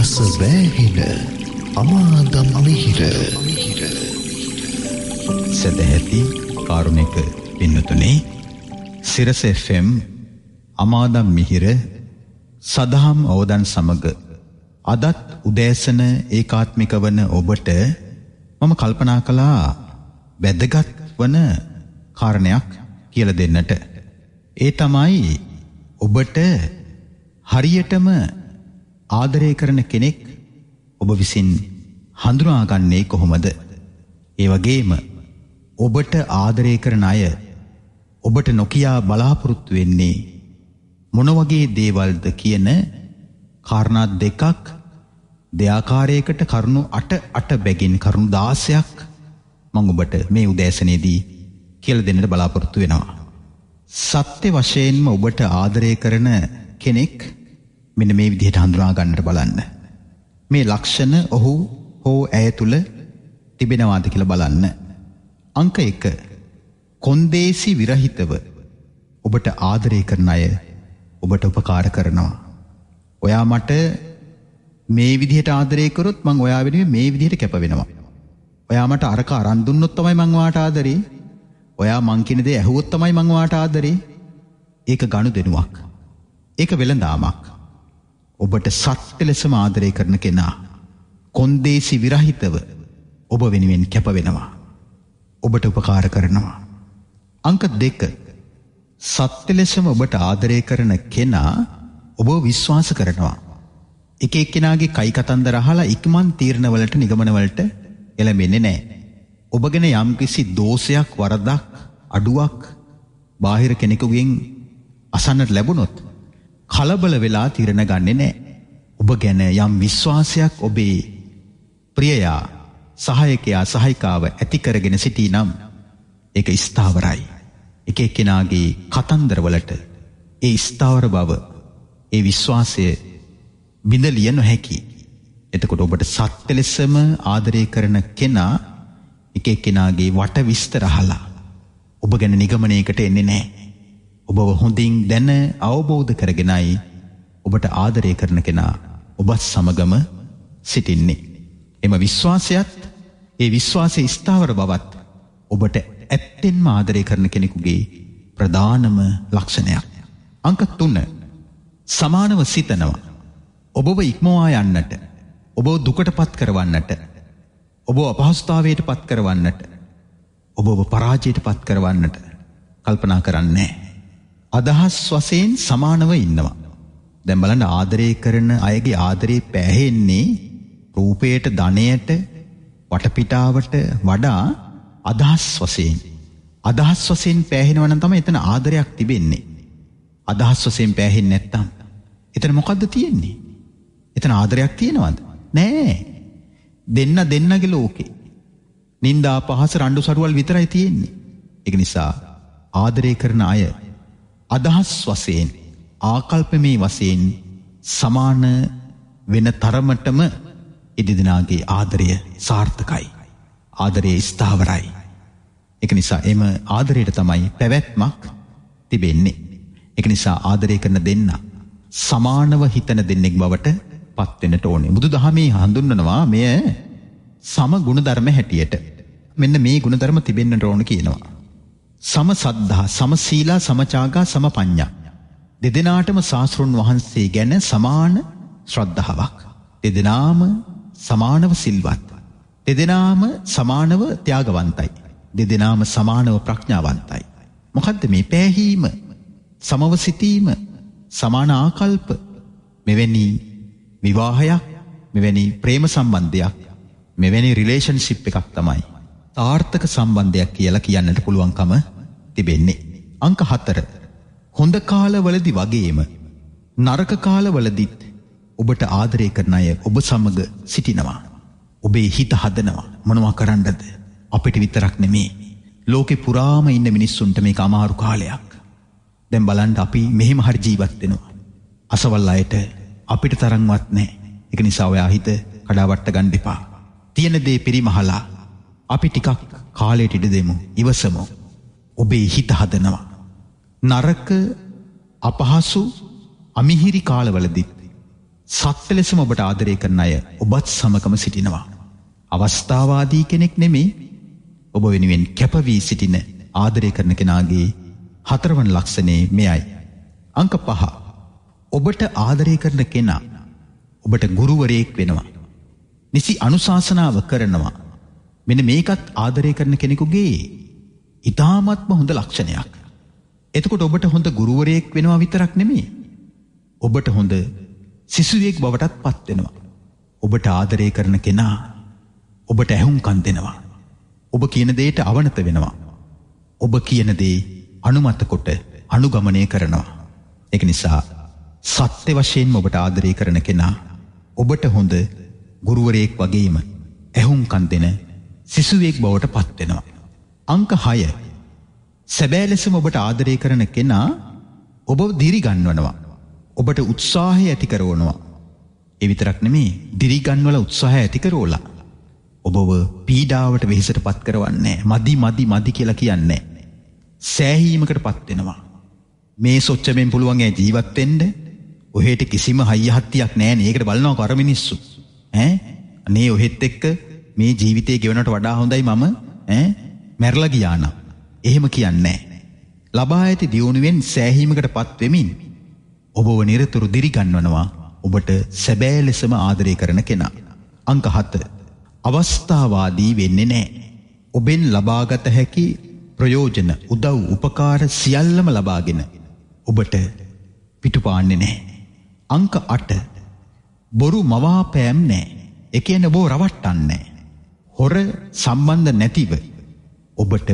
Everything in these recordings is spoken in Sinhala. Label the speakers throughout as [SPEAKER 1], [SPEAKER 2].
[SPEAKER 1] රස වෑහෙන අමාදම් මිහිර
[SPEAKER 2] සැදැහැති කාරුණක පින්නතුනේ සිරසFM අමාදම් මිහිර සදහම් අවදන් සමග අදත් උදෑසන ඒකාත්මික වන ඔබට මම කල්පනා කළා වැදගත් වන කාරණයක් කියල දෙන්නට. ඒ තමයි ඔබට හරියටම ආදරය කරන කෙනෙක් ඔබ විසින් හඳුනාගන්නේ කොහොමද. ඒ වගේම ඔබට ආදරය කරන අය ඔබට නොකයා බලාපොරොත්තු වෙන්නේ මොනවගේ දේවල්ද කියන කාරණාත් දෙකක් දෙයාකාරයකට කරුණු අට අට බැගින් කරුණු දාසයක් මං ඔබට මේ උදෑසනේදී කියල දෙන්නට බලාපොරොත්තු වෙනවා. සත්‍ය වශයෙන්ම ඔබට ආදරය කරන කෙනෙක් මෙන මේ විදිහට හඳුනා ගන්නට බලන්න. මේ ලක්ෂණ ඔහු හෝ ඇය තුළ තිබෙනවාද කියල බලන්න. අංක එක කොන්දේසි විරහිතව ඔබට ආදරය කරන අය ඔබට උපකාර කරනවා. ඔයා මට මේ විදිහට ආදරයකරොත් මං ඔයා වෙනුව මේ විදිහට කැප වෙනවා. ඔයාමට අරක අරන්දුන්නොත් තමයි මංවාට ආදරේ ඔයා මංකිනද ඇහුවොත් තමයි මංවාට ආදරේ ඒක ගණු දෙනුවක්. ඒක වෙළඳාමක්. ඔබට සත්්‍ය ලෙසම ආදරය කරන කෙනා. කොන්දේසි විරහිතව ඔබ වෙනුවෙන් කැප වෙනවා. ඔබට උපකාර කරනවා. අංක දෙක සත්‍ය ලෙසම ඔබට ආදරය කරන කෙනා ඔබ විශ්වාස කරනවා. එක එක්කෙනගේ කයිකතන්ද රහලා ඉක්මන් තීරණවලට නිගමනවලට එළඹෙන්නේ නෑ. ඔබ ගැන යම්කිසි දෝෂයක් වරදක් අඩුවක් බාහිර කෙනෙකුගෙන් අසන්නට ලැබුණොත් කලබල වෙලා තිරණ ගන්නේ නෑ. ඔබ ගැන යම් විශ්වාසයක් ඔබේ ප්‍රියයා සහයකයා සහහිකාව ඇතිකරගෙන සිටී නම් එක ස්ථාවරයි. එක එක්කෙනගේ කතන්දරවලට ඒ ස්ථාවර බව ඒ විශ්වාසය බිඳලිය නොහැකි. එතකොට ඔබට සත්‍ය ලෙසම ආදරය කරන කෙනා එක එක්කෙනගේ වට විස්තරහලා ඔබ ගැන නිගමනයකට එන්නේ නෑ. ඔබව හොඳින් දැන අවබෝධ කරගෙනයි ඔබට ආදරය කරන කෙනා ඔබත් සමගම සිටින්නේ. එම විශ්වාසයත් ඒ විශ්වාසය ස්ථාවර බවත් ඔබට ඇත්තෙන්ම ආදරය කරන කෙනෙකුගේ ප්‍රධානම ලක්ෂණයක්. අංක තුන්න සමානව සිතනවා. ඔබව ඉක්මවා යන්නට ඔබ දුකට පත් කරවන්නට ඔබ අපහස්ථාවයට පත් කරවන්නට ඔබ පරාජයට පත් කරවන්නට කල්පනා කරන්නේ. අදහස් වසයෙන් සමානව ඉන්නවා. දැම්බලන්න ආදරය කරන අයගේ ආදරයේ පැහෙන්නේ රූපයට ධනයට වටපිටාවට වඩා අදහස් වසයෙන්. අදහස් වසයෙන් පැහෙනවන තම එතන ආදරයක් තිබෙන්නේ. අදහස් වසයෙන් පැහෙන් නැත්තම්. එතන මොකක්ද තියෙන්නේ. එතන ආදරයක් තියෙනවද. නෑ දෙන්න දෙන්නගේ ලෝකේ. නින්දා පහස රණ්ඩු සරුවල් විතරයි තියෙන්නේ. එක නිසා ආදරය කරන අය අදහස් වසයෙන් ආකල්පමේ වසයෙන් සමාන වෙන තරමටම ඉදිදිනාගේ ආදරය සාර්ථකයි. ආදරය ස්ථාවරයි. එක නිසා එම ආදරයට තමයි පැවැත්මක් තිබෙන්නේ. එක නිසා ආදරය කරන දෙන්න. සමානව හිතන දෙන්නෙක් බවට පත්වෙනට ඕනේ බුදු දහමේ හඳුන්නනවා මෙය සම ගුණධර්ම හැටියට. මෙන්න මේ ගුණධර්ම තිබෙන්න්නට ඕන කියනවා. සම සද්ධහා සමසීලා සමචාගා සම පඤ්ඥා. දෙදෙනාටම ශාස්තෘන් වහන්සේ ගැන සමාන ශ්‍රද්ධාවක්. දෙදෙනාම සමානව සිල්වත්. දෙදෙනාම සමානව ත්‍යාගවන්තයි. දෙදෙනාම සමානව ප්‍රඥාවන්තයි. මොකදද මේ පැහැහීම සමව සිතීම සමාන ආකල්ප මෙවැනි විවාහයක් මෙවැනි ප්‍රේම සම්බන්ධයක් මෙවැනි රිලේෂන්ශිප් එකක් තමයි. තාර්ථක සම්බන්ධයක් කියලා කියන්නට පුළුවන්කම තිබෙන්නේ. අංක හත්තර. හොඳ කාලවලදි වගේම නරක කාලවලදිත් ඔබට ආදරය කරන අය ඔබ සමග සිටිනවා. ඔබේ හිත හදනවා මොනවා කරන්නද අපිට විතරක් නෙමේ. ලෝකෙ පුරාම ඉන්න මිනිස්සුන්ට මේ අමාරු කාලයක්. දැම් බලන්ට අපි මෙහෙම හරි ජීවත්වෙනවා. අසවල් අයට අපිට තරංවත් නෑ එක නිසා ඔයා හිත කඩාවට්ට ගණ්ඩිපා. තියෙන දේ පිරිමහලා අපි ටිකක් කාලයට ඉඩ දෙමු ඉවසමු. ඔබේ හිත හදනවා. නරක අපහසු අමිහිරි කාලවලදිත් සත්‍ය ලෙසම ඔබට ආදරය කරන අය ඔබත් සමකම සිටිනවා. අවස්ථාවාදී කෙනෙක් නෙමේ ඔබ වෙනුවෙන් කැපවී සිටින ආදරය කරන කෙනාගේ හතරවන ලක්ෂණේ මෙයයි. අංක පහ. ඔබට ආදරය කරන කෙනා ඔබට ගුරුවරයෙක් වෙනවා. නිසි අනුශාසනාව කරනවා. මෙන මේකත් ආදරය කරන කෙනෙකුගේ ඉතාමත්ම හොඳ ලක්ෂණයක්. එතකොට ඔබට හොඳ ගුරුවරයෙක් වෙනවා විතරක් නෙමේ. ඔබට හොඳ සිසුවෙක් බවටත් පත්වෙනවා. ඔබට ආදරය කරන කෙනා ඔබට ඇහුම්කන් දෙනවා. ඔබ කියන දේට අවනත වෙනවා. ඔබ කියන දේ අනුමතකොට අනුගමනය කරනවා. එක නිසා සත්‍ය වශයෙන් ඔබට ආදරය කරන කෙනා ඔබට හොඳ ගුරුවරයෙක් වගේම ඇහුම්කන් දෙන සිසුවෙක් බවට පත්වෙනවා. අංක හය සැබෑ ලෙසම ඔබට ආදරය කරන කෙනා ඔබ දිරිගන්වනවා. ඔබට උත්සාහය ඇතිකරවනවා. එවිතරක් නෙමේ දිරිගන්වල උත්සාහ ඇතිකරෝලා. ඔබව පීඩාවට වෙහිසට පත් කරවන්නේ මදි මදි මදි කියලා කියන්නේ. සෑහීමකට පත්වෙනවා. මේ සොච්චමෙන් පුළුවන්ගේ ජීවත්තෙන්ට ඔහෙට කිසිම හයිහත්තියක් නෑ ඒකට බලනවා කරමිනිස්සු. ඇ අනේ ඔහෙත් එක්ක මේ ජීවිතය ගෙවනට වඩා හොඳයි මම මැරල ගියානම්. එහෙම කියන්නේ. ලබා ඇති දියුණුවෙන් සෑහීමකට පත්වෙමින් ඔබව නිරතුරු දිරිගන්වනවා ඔබට සැබෑ ලෙසම ආදරය කරන කෙනා. අංක හත්ත. අවස්ථාවාදී වෙන්නේ නෑ. ඔබෙන් ලබාගත හැකි ප්‍රයෝජන උදව් උපකාර සියල්ලම ලබාගෙන ඔබට පිටුපාන්නේ නෑ. අංක අට බොරු මවාපෑම් නෑ එකන බෝ රවට්ටන්නේ. හොර සම්බන්ධ නැතිව ඔබට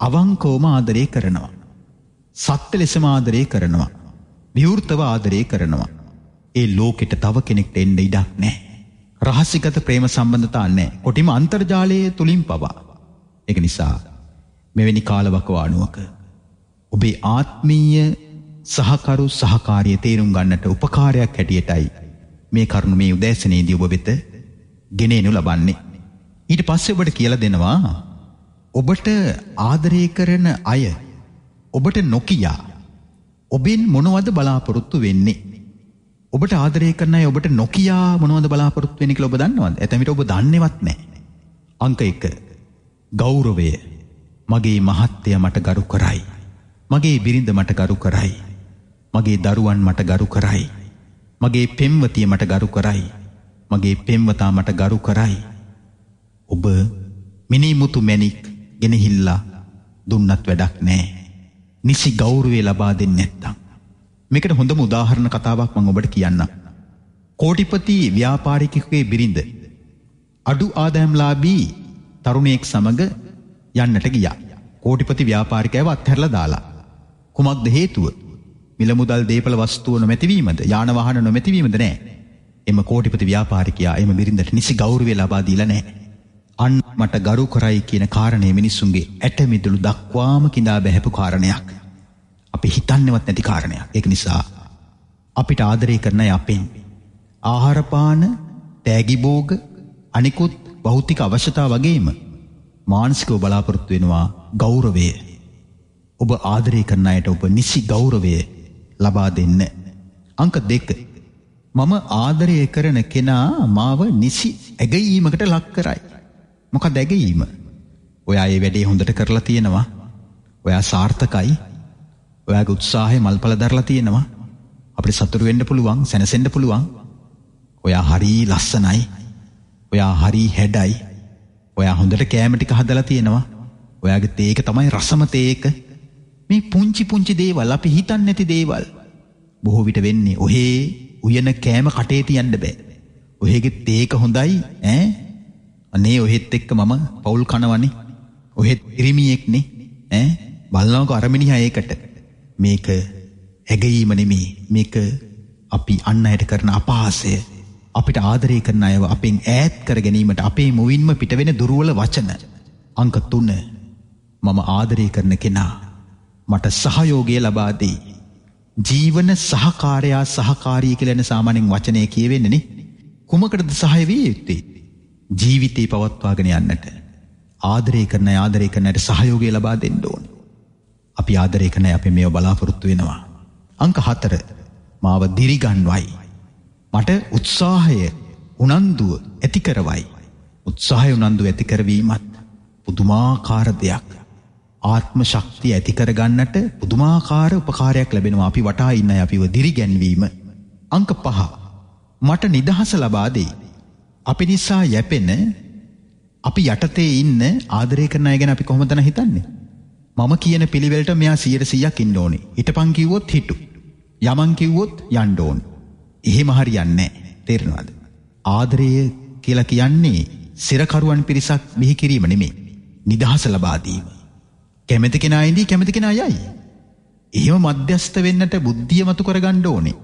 [SPEAKER 2] අවංකෝම ආදරය කරනවා. සත්‍ය ලෙසම ආදරය කරනවා. විවෘතව ආදරය කරනවා. ඒ ලෝකෙට තව කෙනෙක්ට එන්න ඉඩක් නෑ. රහසිගත ප්‍රේම සම්බන්ධතා නෑ කොටිම අන්තර්ජාලය තුළින් පවා. එක නිසා මෙවැනි කාලවකවානුවක. ඔබේ ආත්මීය සහකරු සහකාරය තේරුම් ගන්නට උපකාරයක් හැටියටයි මේ කරුණු මේ උදෑසනේදී ඔබ වෙත ගෙනේනු ලබන්නේ. ඊට පස්සෙ ඔබට කියල දෙනවා ඔබට ආදරය කරන අය ඔබට නොකියා ඔබෙන් මොනවද බලාපොරොත්තු වෙන්නේ. ඔබට ආදරය කරන ඔබට නොකයා මොනවද බලාපොරොත්තු වෙනික ඔබ දන්නවද ඇතමිට ඔබ දන්නවත් නෑ. අංක එක ගෞරවය මගේ මහත්තය මට ගරු කරයි. මගේ බිරිඳ මට ගරු කරයි. මගේ දරුවන් මට ගරු කරයි. මගේ පෙම්වතිය මට ගරු කරයි. මගේ පෙම්වතා මට ගරු කරයි. ඔබ මිනිමුතු මැනික් ගෙනහිල්ලා දුන්නත් වැඩක් නෑ. නිසි ගෞරුවේ ලබා දෙන්න නැත්තම්. මේකට හොඳම උදාහරණ කතාවක් මං ඔබට කියන්න. කෝටිපති ව්‍යාපාරිකකුගේ බිරිඳ. අඩු ආදෑම්ලාබී තරුණයෙක් සමඟ යන්නට ගියා. කෝටිපති ව්‍යාපාරිකයව අත්හැරල දාලා. කුමක්ද හේතුව මිලමුදල් දේපල වස්තුව නොමැතිවීමද යානවාහන නොමැතිවීමද නෑ. එම කෝටිපති ව්‍යාපාරිකයා එම බිරිඳට නිසි ගෞරවේ ලබාදීල නෑ. අන් මට ගරු කරයි කියන කාරණය මිනිස්සුන්ගේ ඇටමිදුළු දක්වාම කිඳා බැහැපු කාරණයක්. අපි හිතන්නවත් නැති කාරණයක් එක නිසා. අපිට ආදරය කරන අපෙන්. ආහාරපාන තෑගිබෝග අනිකුත් බෞද්ධික අවශ්‍යතා වගේම මානසිකව බලාපොරොත්තු වෙනවා ගෞරවය. ඔබ ආදරය කරන අයට ඔබ නිසි ගෞරවය ලබා දෙන්න. අංක දෙක. මම ආදරය කරන කෙනා මාව නිසි ඇගීමකට ලක් කරයි. මොක දැගීම. ඔයා ඒ වැඩේ හොඳට කරලා තියෙනවා. ඔයා සාර්ථකයි ඔයාගේ උත්සාහය මල්පල දරලා තියෙනවා. අපිට සතුරු වෙන්න පුළුවන් සැනසෙන්න පුළුවන්. ඔයා හරී ලස්සනයි. ඔයා හරී හැඩයි. ඔයා හොඳට කෑම ටික හදලා තියෙනවා. ඔයාගේ තේක තමයි රසම තේක. මේ පුංචි පුංචි දේවල් අපි හිතන්නේ නැති දේවල්. බොහෝ විට වෙන්නේ ඔහේ උයන කෑම කටේ තියන්න බෑ. ඔහෙගේ තේක හොඳයි ඈ අනේ ඔහෙත් එක්ක මම පවුල් කනවනේ. ඔහෙත් ඉරිමියෙක්නේ ඈ? බලනවක අරමිනිහා ඒකට. මේක ඇගීම නෙමේ. මේක අපි අන්න අයට කරන අපහාසය. අපිට ආදරය කරන අයව අපෙන් ඈත් කර ගැනීමට අපේ මුවින්ම පිටවෙන දුරුවල වචන. අංක තුන්න මම ආදරය කරන කෙනා. මට සහයෝගය ලබාදී ජීවන සහකාරයා සහකාරී කියලන සාමානෙන් වචනය කියවෙන්නේනේ කුමකටද සහය වී යුත්තේ? ජීවිතේ පවත්වාගෙන යන්නට ආදරය කරන ආදරය කරනට සහයෝගය ලබා දෙන්න ඕන අපි ආදරය කන අප මෙෝ බලාපොරොත්තු වෙනවා. අංක හතර මාව දිරිගන්වයි. මට උත්සාහය උනන්දුව ඇතිකරවයි. උත්සාහය උනන්දු ඇතිකරවීමත් පුදුමාකාර දෙයක්. ආත්ම ශක්තිය ඇතිකරගන්නට පුදුමාකාර උපකාරයක් ලැබෙනවා අපි වටා ඉන්න අපිව දිරි ගැන්වීම. අංක පහ. මට නිදහස ලබාදේ. අපි නිසා යැපෙන අපි යටතේ ඉන්න ආදරය කරන අය ගැන අපි කොහොමදන හිතන්නේ. මම කියන පිළිවෙලට මෙයා සියයට සියක් ඉන්න ඕනේ හිට පංකිව්වොත් හිටු. යමන් කිව්වොත් යන්ඩෝන්. එහෙම හරියන්නේ තේරෙනවාද. ආදරය කියලා කියන්නේ සිරකරුවන් පිරිසක් බිහි කිරීම නෙමේ. නිදහස ලබාදීම. කැමති කෙනයිදී කැමති කෙන අයයි. එහෙම මධ්‍යස්ථ වෙන්නට බුද්ධිය මතු කරගණ්ඩ ඕනේ.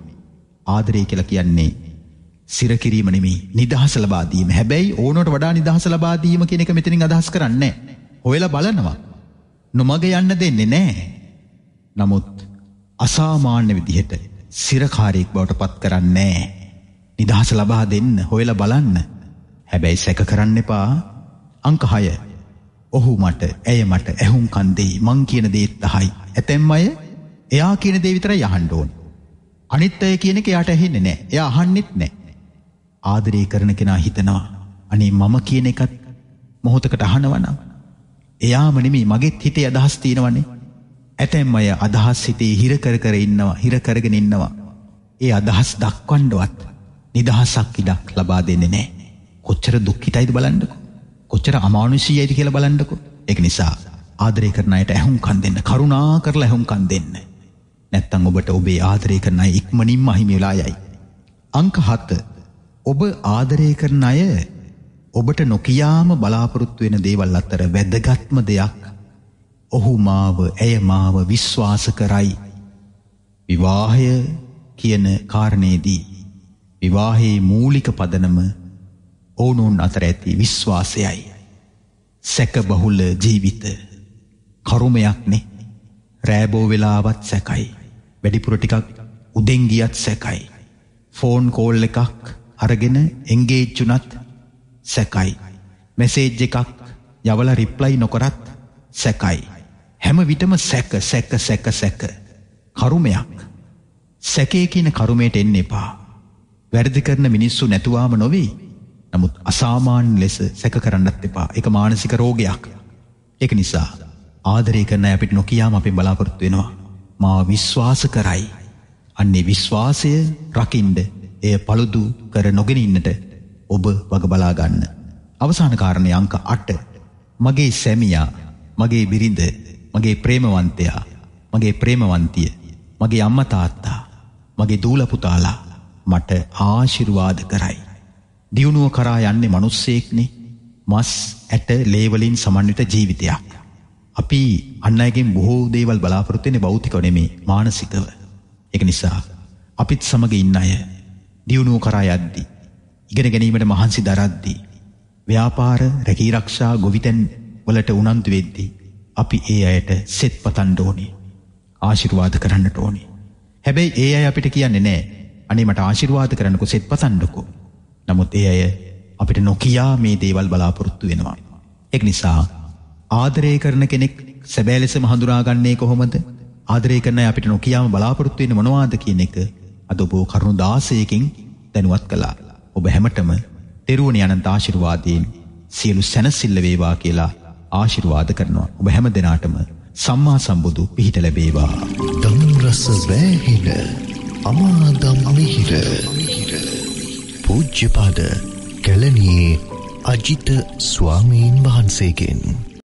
[SPEAKER 2] ආදරය කියලා කියන්නේ සිරකිරීම නෙමේ නිදහස ලබාදීම හැබැයි ඕනට වඩා නිදහස ලබාදීම කියන එක මෙතනින් අදහස් කරන්න. හොයල බලනවා. නොමග යන්න දෙන්නේ නෑ. නමුත් අසාමාන්‍ය විදිහට සිරකාරයෙක් බවට පත් කරන්නේ. නිදහස ලබා දෙන්න හොයල බලන්න. හැබැයි සැක කරන්න එපා අංකහය ඔහු මට ඇය මට ඇහුම් කන්දෙයි මං කියන දේත් අහයි. ඇතැම් අය එයා කියන දේවිතර යහන්ඩෝන්. අනිත් අය කියන එක යාට ඇහෙන්නේ නෑ එය අහන්නෙත් නෑ. ආදරී කරන කෙනා හිතනවා අනේ මම කියන එකත් මොහොතකට අහනවනම්. එයාම නෙමේ මගෙත් හිතේ අදහස් තියෙනවන්නේ. ඇතැම් අය අදහස් හිතේ හිරකර කර ඉන්නවා හිරකරගෙන ඉන්නවා. ඒ අදහස් දක්වන්ඩුවත් නිදහසක් ඉඩක් ලබා දෙන්නේ නෑ. කොච්චර දුක්හිතයිද බලන්ඩකු. කොච්චර අමානුෂීයයිද කියල බලන්ඩකු. එක නිසා ආදරය කරනයට ඇහුම් කන් දෙන්න කරුණා කරලා ඇහුම් කන් දෙන්න. නැත්තං ඔබට ඔබේ ආදරය කරන අය ඉක්මනින් මහිමිලා යයි. අංක හත්ත ඔබ ආදරය කරන අය ඔබට නොකියාම බලාපොරොත්තු වෙන දේවල් අත්තර වැදගත්ම දෙයක් ඔහු මාව ඇය මාව විශ්වාස කරයි. විවාහය කියන කාරණයේදී විවාහයේ මූලික පදනම ඕනුන් අතර ඇති විශ්වාසයයි. සැක බහුල්ල ජීවිත කරුමයක්නේ රෑබෝ වෙලාවත් සැකයි. වැඩිපුර ටිකක් උදෙංගියත් සැකයි. ෆෝන් කෝල් එකක් අරගෙන එංගේච්චුනත් සැකයි. මෙසේජ් එකක් යවල රිප්ලයි නොකරත් සැකයි. හැම විටම සැක සැක සැක සැක. කරුමයක්. සැකේ කියන කරුමයට එන්න එපා. වැරදි කරන මිනිස්සු නැතුවාම නොවෙයි. නමුත් අසාමාන්‍ය ලෙස සැක කරන්නත් එපා එක මානසික රෝගයක්. එක නිසා ආදරය කරන අපිට නොකයාම අපි බලාපොරොත්තු වෙනවා. මා විශ්වාස කරයි. අන්නේ විශ්වාසය රකින්ඩ එය පළුදු කර නොගෙනඉන්නට ඔබ වග බලාගන්න. අවසාන කාරණය අංක අට මගේ සැමියා මගේ බිරිඳ මගේ ප්‍රේමවන්තයා මගේ ප්‍රේමවන්තිය මගේ අම්මතාත්තා මගේ දූලපුතාලා මට ආශිරුවාද කරයි. දියුණුව කරා යන්නේ මනුස්සෙක්නේ මස් ඇට ලේවලින් සමන්විත ජීවිතයක්. අපි අන්නයගෙන් බොහෝ දේවල් බලාපොරොත්තුවෙන බෞතික නෙමේ මානසිකව. එක නිසා අපිත් සමග ඉන්න අය දියුණුව කරා යද්දි. ඉගෙන ගැනීමට මහන්සි දරද්දී. ව්‍යාපාර රැකීරක්ෂා ගොවිතැන් වලට උනන්තු වෙද්දී. අපි ඒ අයට සෙත් පතන්ඩෝනේ ආශිර්වාද කරන්නට ඕනේ. හැබැයි ඒ අය අපිට කියන්නේ නෑ අනිමට ආශිර්වාද කරන්නකු සෙත් පතන්ඩකෝ. නමුත් ඒ අය අපිට නොකයා මේ දේවල් බලාපොරොත්තු වෙනවා. එක් නිසා ආදරය කරන කෙනෙක් සැබෑලෙසම හඳුනාගන්නේ කොහොමද ආදරය කරන අපිට නොකියාම බලාපොරොත්තුවෙන මොනවාද කියන එක අද ඔබෝ කරුණු දාසයකින් දැනුවත් කලා ඔබ හැමටම තෙරුවන අනන්ත ආශිර්වාදයෙන් සියලු සැනසිල්ල වේවා කියලා ආශිර්වාද කරනවා ඔබ හැම දෙනාටම සම්මා සම්බුදු පිහිට ලැබේවා.
[SPEAKER 1] දම්රස බෑහින අමාදම් මිහිර මිහිර. පූජ්‍යපාද කැලණියේ අජිත ස්වාමීන් වහන්සේගෙන්